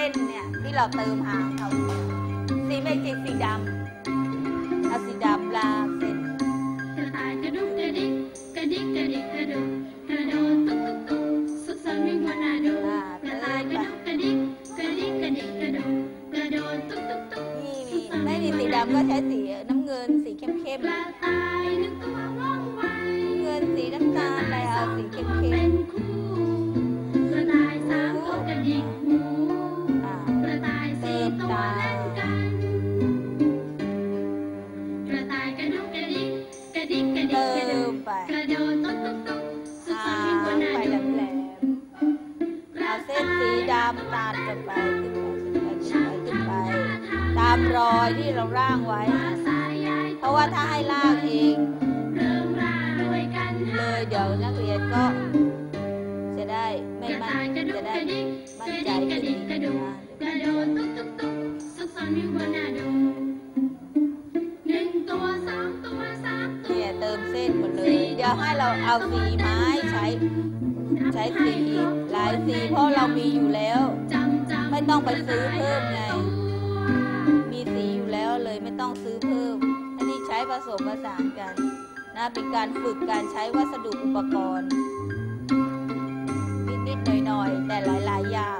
ส้นเนี่ยที่เราเติมหางเอาสีเมจิสีดำเอาสีดำลาเส้นกระต่ายกระดุกกระดิกกระดิกกระดิกกระดุกกระโดดตุ๊กตุ๊กตุ๊กสุขสันวิ่งบนหน้าดูกระต่ายกระดุกกระดิกกระดิกกระดิกกระดุกกระโดดตุ๊กตุ๊กตุ๊กนี่ไม่มีสีดำก็ใช้สีน้ำเงินสีเข้มเข้มกระต่ายนึกตัวว่องไวเงินสีน้ำตาลไปเอาสีเข้ม อยที่เราร่างไว้ เพราะว่าถ้าให้ลากเองเลยเดี๋ยวนักเรียนก็ จะได้ไม่มั่นจะได้มั่นใจขึ้นอีกนะกระโดดตุ๊กตุ๊กตุ๊กสุขสันต์วิ่งบนหน้าดูหนึ่งตัวสองตัวสามตัวเนี่ยเติมเส้นหมดเลย เดี๋ยวให้เราเอาสีไม้ใช้ ใช้สีหลายสีเพราะเรามีอยู่แล้ว ไม่ต้องไปซื้อเพิ่มไง ต้องซื้อเพิ่ม อันนี้ใช้ผสมผสานกันนะเป็นการฝึกการใช้วัสดุอุปกรณ์ นิดๆหน่อยๆ แต่หลายๆอย่าง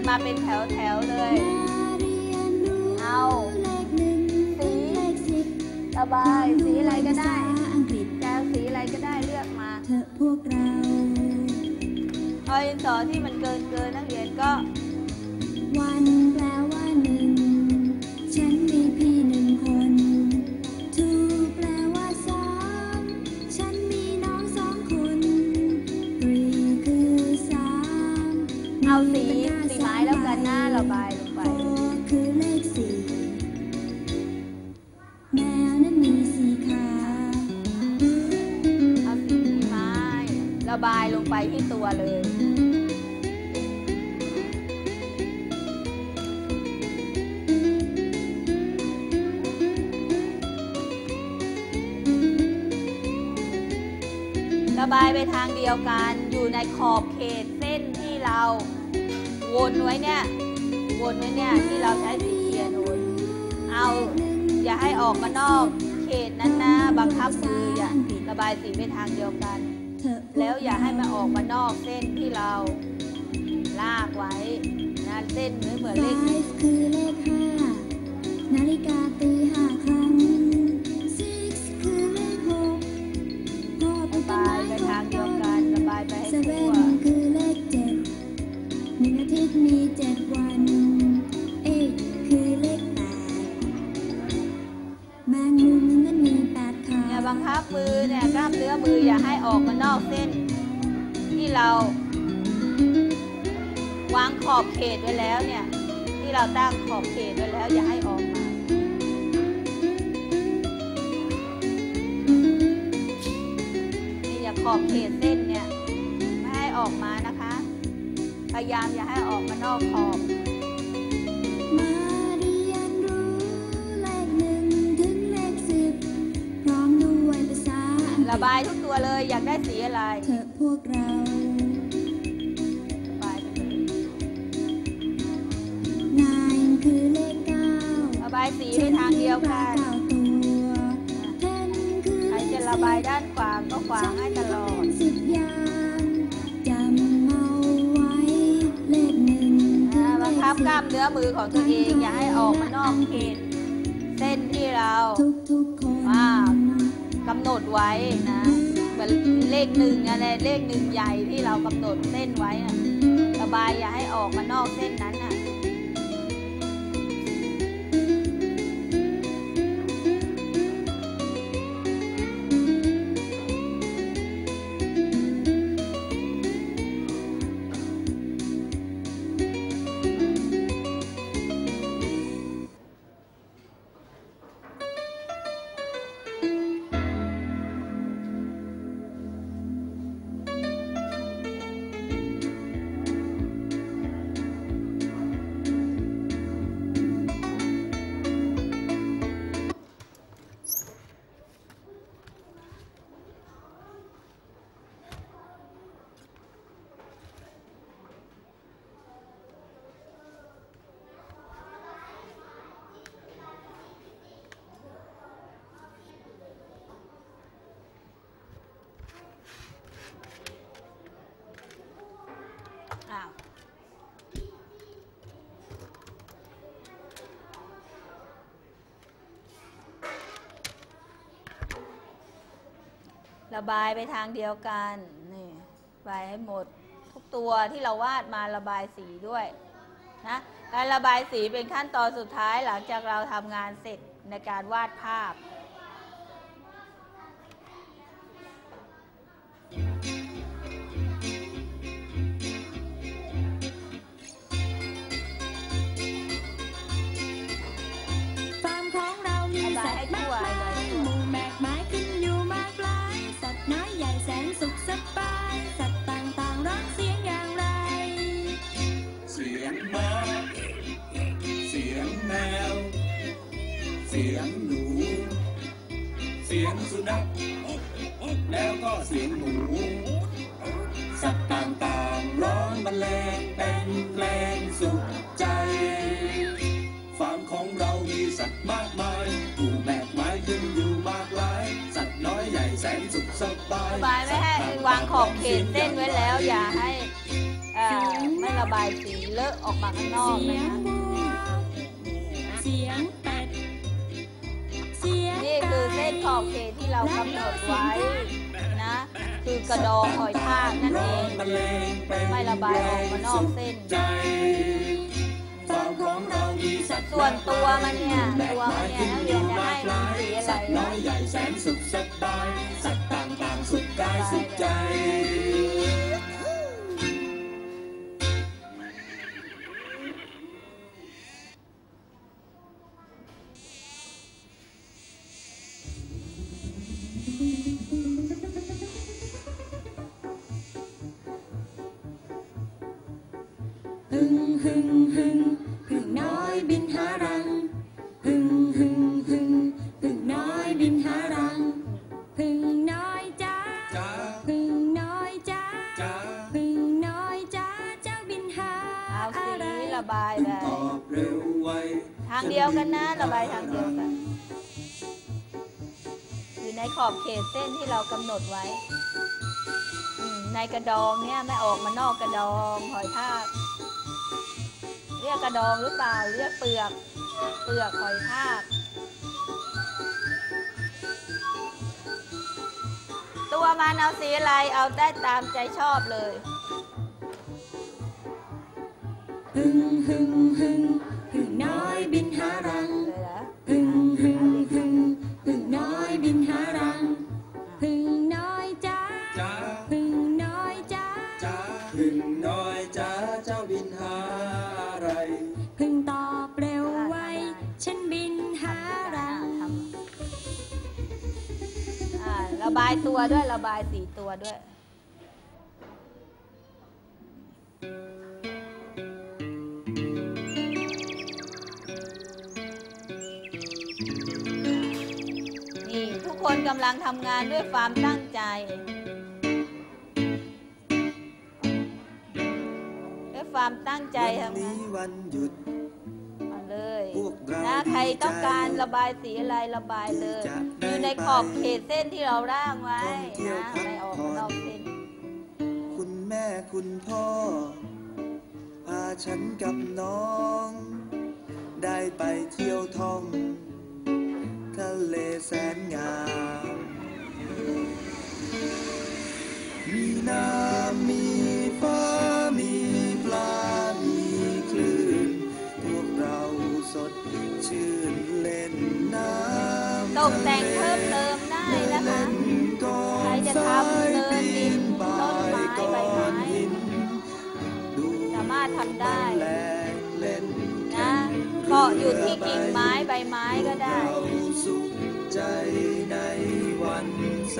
นมาเป็นแถวแถวเลย เอาสีระบายสีอะไรก็ได้อังกฤษจะสีอะไรก็ได้เลือกมาเธอพวกเราเอาดินสอที่มันเกินเกินนักเรียนก็วัน ระบายลงไปที่ตัวเลย ระบายไปทางเดียวกันอยู่ในขอบเขตเส้นที่เราวนไว้เนี่ยวนไว้เนี่ยที่เราใช้สีเขียนวนเอาอย่าให้ออกมานอก เขตนั้นนะบังคับมืออย่าระบายสีไปทางเดียวกัน แล้วอย่าให้มันออกมานอกเส้นที่เราลากไว้นะเส้นไม่เหมือนเลข Five คือเลขห้านาฬิกาตีห้าครั้ง Six คือเลขหกพ่อปลูระกต้นบายไม้ไปหทางกเดียต้วนกันระบายไปให้ทั่ Seven วคือเลขเจ็ดหนึ่งอาทิตย์มีเจ็ดวัน มือเนี่ยกล้ามเนื้อมืออย่าให้ออกมานอกเส้น ที่เราวางขอบเขตไว้แล้วเนี่ย ที่เราตั้งขอบเขตไว้แล้วอย่าให้ออกมานี่อย่าขอบเขตเส้นเนี่ยไม่ให้ออกมานะคะ พยายามอย่าให้ออกมานอกขอบ ระบายทุกตัวเลยอยากได้สีอะไรเถอะพวกเราะบายไปด้ายสีไปทางเดียวกันใครจะระบายด้านขวางก็ขวางให้ตลอดจำเอาไว้เลขหนึ่งบังคับกล้ามเนื้อมือของตัวเองอย่าให้ออกมานอกเขตเส้นที่เราทุกๆค กำหนดไว้นะเหมือนเลขหนึ่งอะไรเลขหนึ่งใหญ่ที่เรากำหนดเส้นไว้นะระบายอย่าให้ออกมานอกเส้นนั้นนะ ระบายไปทางเดียวกันนี่ไปให้หมดทุกตัวที่เราวาดมาระบายสีด้วยนะการระบายสีเป็นขั้นตอนสุดท้ายหลังจากเราทำงานเสร็จในการวาดภาพ เป็นเพลงสุขใจฟาร์มของเรามีสัตว์มากมายถูกแบกไม้ขึ้นอยู่มากหลาย สัตว์น้อยใหญ่แสนสุขสบายระบายไม่ให้วางขอบเขตเส้นไว้แล้ว อย่าให้เอ่อไม่ระบายสีเลอะออกมาข้างนอกเสีเลยงนะวัวเสียงเป็ดเสียงนี่คือเส้นขอบเขตที่เรากำหนดไว้นะ คือกระดองหอยทากนั่นเองบรรเลงเป็นไม่ระบายออกมานอกเส้นใจฟาร์มของเรามีสัตว์ส่วนตัวมันเนี่ยตัวมันเนี่ยนักเรียนจะให้มันสีอะไรสัตว์น้อยใหญ่แสนสุขสบายสัตว์ต่างๆสุขกายสุขใจ ระบายไปทางเดียวกันนะระบายทางเดียวกัน อยู่ในขอบเขตเส้นที่เรากำหนดไว้ในกระดองเนี่ยไม่ออกมานอกกระดองหอยทากเรียกกระดองหรือเปล่าเรียกเปลือก เปลือกหอยทากตัวมันเอาสีอะไรเอาได้ตามใจชอบเลย หึ่งหึ่งหึ่งหึ่งน้อยบินหารังเลยนะหึงหึ่งหึงหึงน้อยบินหารังหึ่งน้อยจ้าจ้าหึงน้อยจ้าจ้าหึงน้อยจ้าเจ้าบินหาอะไรพึ่งตอบเร็วไวฉันบินหารังอ่าระบายตัวด้วยระบายสีตัวด้วย คนกำลังทำงานด้วยความตั้งใจ ด้วยความตั้งใจทำงานวันหยุดเอาเลยพวกเรานะใครดีใจต้องการระบายสีอะไรระบายเลยที่จะอได้ยู่ในขอบเขตเส้นที่เราร่างไว้ท่องเที่ยวนะพักไม่ออกผ่อนนอกเส้นคุณแม่คุณพ่อ พาฉันกับน้อง ได้ไปเที่ยวท่องทะ เลแสนงาม มีน้ำมีฟ้ามีปลา มีคลื่น พวกเราสดชื่นเล่นน้ำตกแต่งเพิ่มเติมได้นะคะ ใครจะทำเนินดินต้นไม้ใบไม้สามารถทำได้เล่นะเกาะอยู่ที่กิ่งไม้ใบไม้ก็ได้ ในวันแส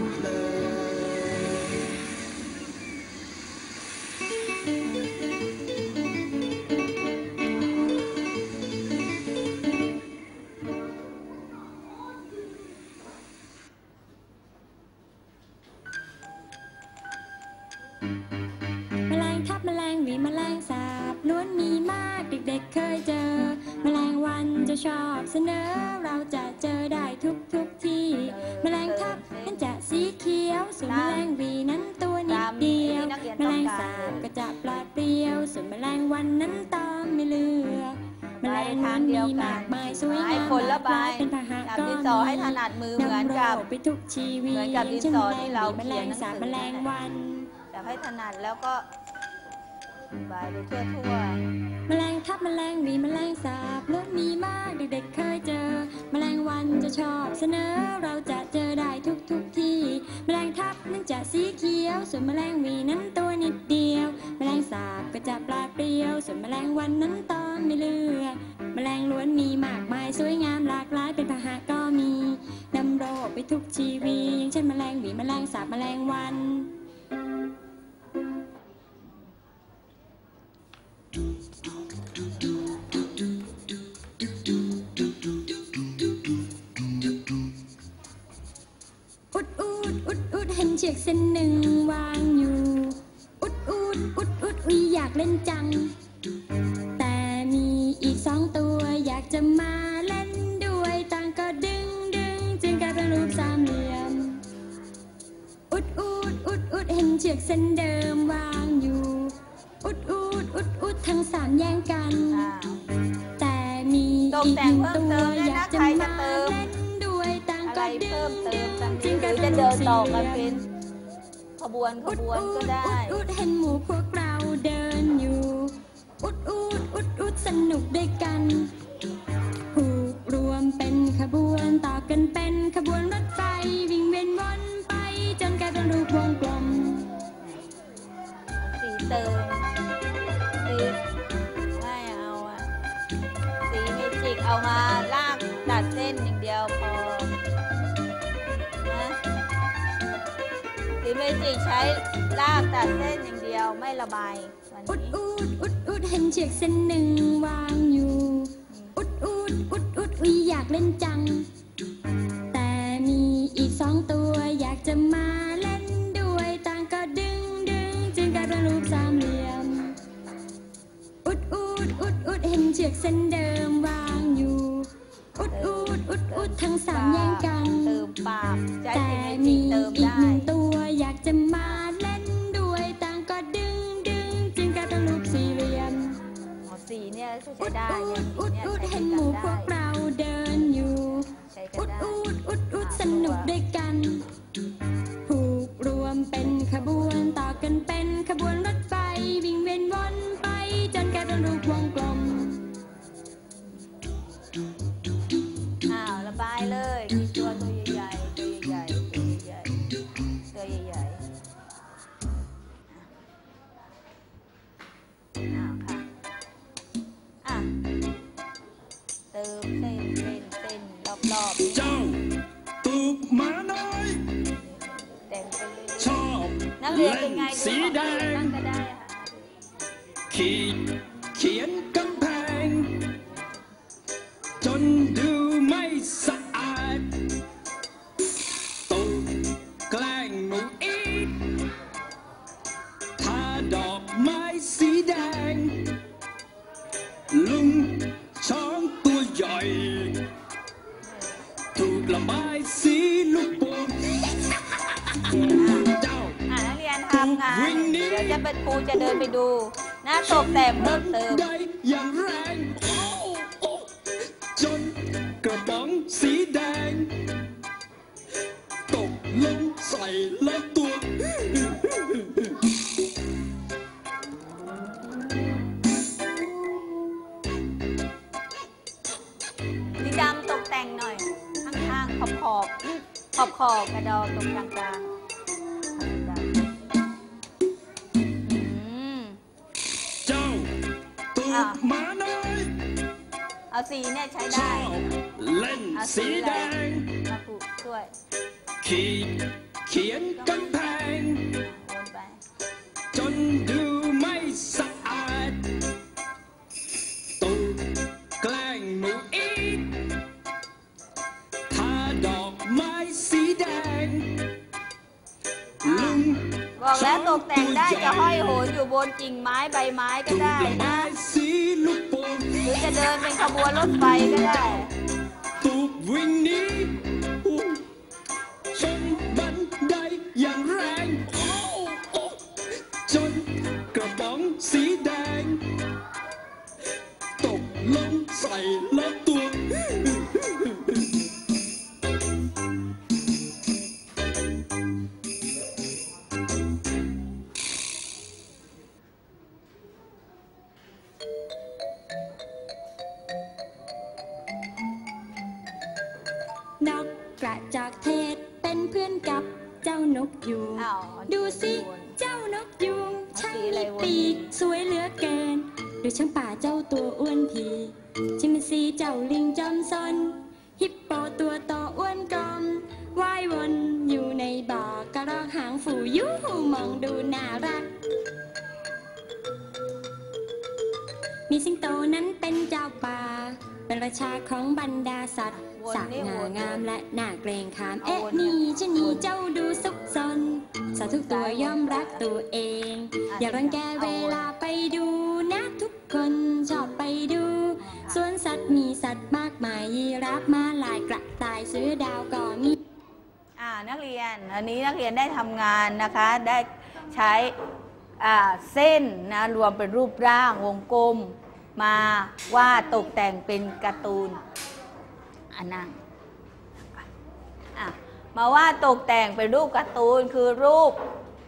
นเพลินแมลงทับแมลงหวีแมลงสาบล้วนมีมากเด็กๆเคยเจอ แมลงวันจะชอบเสนอเราจะเจ ทุกทุกที่ แมลงทับนั้นจะสีเขียว ส่วนแมลงวีนั้นตัวนิดเดียว แมลงสาบก็จะปลาดเปรี้ยว ส่วนแมลงวันนั้นตามไม่เลือกแมลงวันมีมากมายสวยให้งามคนละใบายเป็นพาหะก็ดินสอให้ถนัดมือเหมือนกับไปทุกชีวิตเหมือนกับดินสอที่เราแมลงสาบเขีแมยนหนังสือลงวันจับให้ถนัดแล้วก็ บายไปทั่วทั่วแมลงทับแมลงวีแมลงสาบล้วนมีมากเด็กๆเคยเจอ แมลงวันจะชอบเสนอ เราจะเจอได้ทุกทุกๆที่ แมลงทับนั้นจะสีเขียว ส่วนแมลงวีนั้นตัวนิดเดียว แมลงสาบก็จะปลาเปรี้ยว ส่วนแมลงวันนั้นตอนไม่เลือกแมลงล้วนมีมากมายสวยงามหลากหลายเป็นพาหะก็มีนำโรคไปทุกชีวิตอย่างเช่นแมลงวีแมลงสาบแมลงวัน กเส้นหนึ่งวางอยู่ อุดอุดอุดอุดอุยอยากเล่นจัง แต่มีอีกสองตัวอยากจะมาเล่นด้วยต่างก็ดึงดึงจึงกลายเป็นรูปสามเหลี่ยม อุดอุดอุดอุดเห็นเชือกเส้นเดิมวางอยู่ อุดอุดอุดอุดทั้งสามแย่งกัน แต่มีอีกหนึ่งตัวอยากจะมาเล่นด้วยต่างก็ดึงดึงจึงกลายเป็นรูปสี่เหลี่ยม บวนขอุดบวนอุก็ดได้อุดอุดเห็นหมู่พวกเราเดินอยู่ อุดอุดอุดอุดสนุกด้วยกันผูกรวมเป็นขบวนต่อกันเป็นขบวนรถไฟวิ่งเวียนวนไป จนกลายเป็นรูปวงกลมสีเติมสีไม่เอาอะสีเมจิกเอามา สีเมจิกใช้ลากตัดเส้นอย่างเดียวไม่ระบายวันอุดนี้อุดอุดอุดเห็นเชือกเส้นหนึ่งวางอยู่ อุดอุดอุดอุดอุยอยากเล่นจัง แต่มีอีกสองตัวอยากจะมาเล่นด้วยต่างก็ดึงดึงจึงกลายเป็นรูปสามเหลี่ยม อุดอุดอุดอุดเห็นเชือกเส้นเดิมวางอยู่ อุดอุดอุดอุดทั้งสามแย่งกันเติมปากใช้แต่สีเมจิ สีเนี่ยใช้อุดได้อุเนี่ยดอุดเนี่ยใช้เห็นหกัมู่นได้ ยน ทำงานวิ่งหนีเดี๋ยวจะเป็นครูจะเดินไปดูนันะตกแต่งเพิ่มเติม ได้อย่างแรงโอ้โอ้จนกระป๋องสีแดง ตกลงใส่แล้วตัว สีดำตกแต่งหน่อย ข้างๆ ขอบขอบ ขอบขอบๆกระดองตรงกลางก ตูกหมาน้อยเอาสีเนี่ยใช้ชได้อบเล่นเอาสีแดงมาผูกช่วยขีดเขียนกำแพง และตกแต่งได้จะห้อยโหนอยู่บนกิ่งไม้ใบไม้ก็ได้นะหรือจะเดินเป็นขบวนรถไฟก็ได้ ปีกสวยเหลือเกินดูช่างป่าเจ้าตัวอ้วนทีชิมแปซีเจ้าลิงจอมซน ฮิปโปตัวโตอ้วนกลมว่ายวนอยู่ในบ่อกระรอกหางฝูยูหูมองดูน่ารัก มีสิงโตนั้นเป็นเจ้าป่า เป็นราชาของบรรดาสัตว์ สัตว์นี่งาวนงามและน่าเกรงขาม เอาเอ๊ะวนเนี่ยนี่ชะนีวนเจ้าดูซุกซนสัตว์ทุกตัวย่อมรักตัวเองอะอย่ารังแกเอาวนเวลาไปดูนะทุกคนชอบไปดูสวนสัตว์มีสัตว์มากมายยีราฟม้าลายกระต่ายเสือดาวก็มีอ่านักเรียนอันนี้นักเรียนได้ทำงานนะคะได้ใช้อ่าเส้นนะรวมเป็นรูปร่างวงกลม มาวาดตกแต่งเป็นการ์ตูน อันนั่งมาว่าตกแต่งเป็นรูปการ์ตูนคือรูป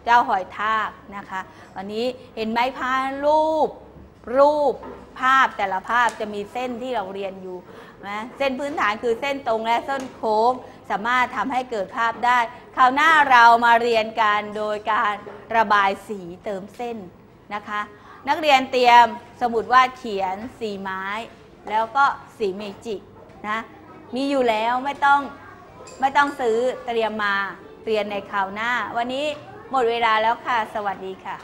เจ้าหอยทากนะคะ วันนี้เห็นไหมพารูป รูปภาพแต่ละภาพจะมีเส้นที่เราเรียนอยู่นะเส้นพื้นฐานคือเส้นตรงและเส้นโค้ง สามารถทำให้เกิดภาพได้ คราวหน้าเรามาเรียนกันโดยการระบายสีเติมเส้นนะคะ นักเรียนเตรียมสมุดวาดเขียนสีไม้ แล้วก็สีเมจิกนะ มีอยู่แล้วไม่ต้องไม่ต้องซื้อเตรียมมาเรียนในคราวหน้า วันนี้หมดเวลาแล้วค่ะ สวัสดีค่ะ